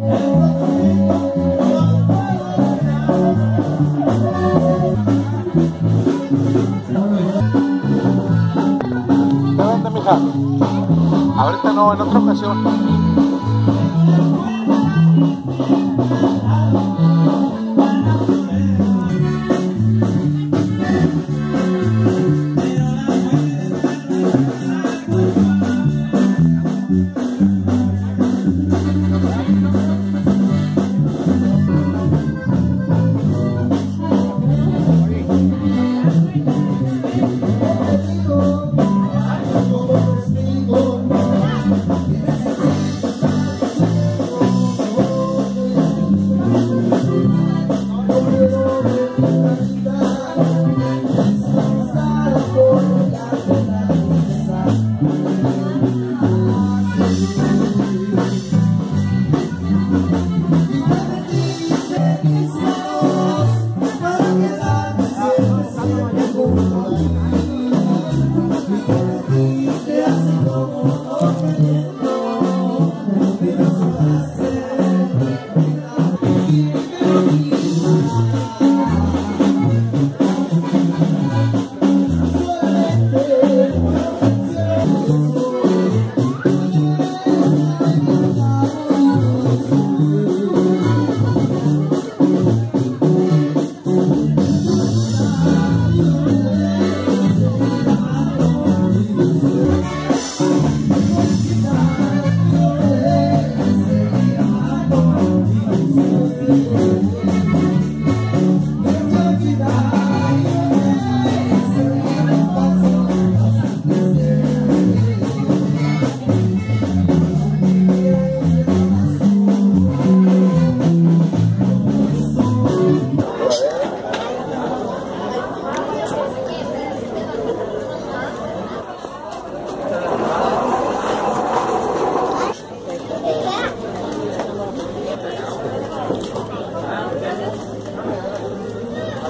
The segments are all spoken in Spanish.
¿De dónde, mija? Ahorita no, en otra ocasión.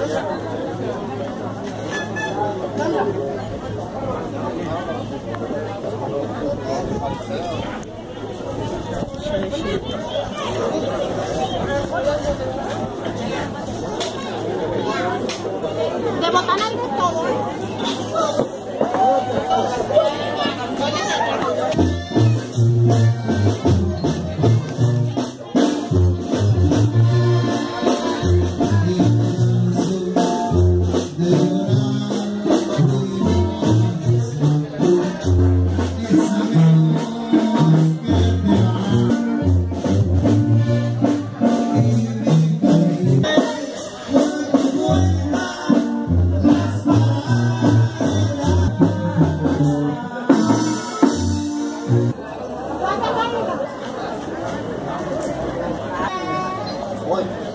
谢谢。one.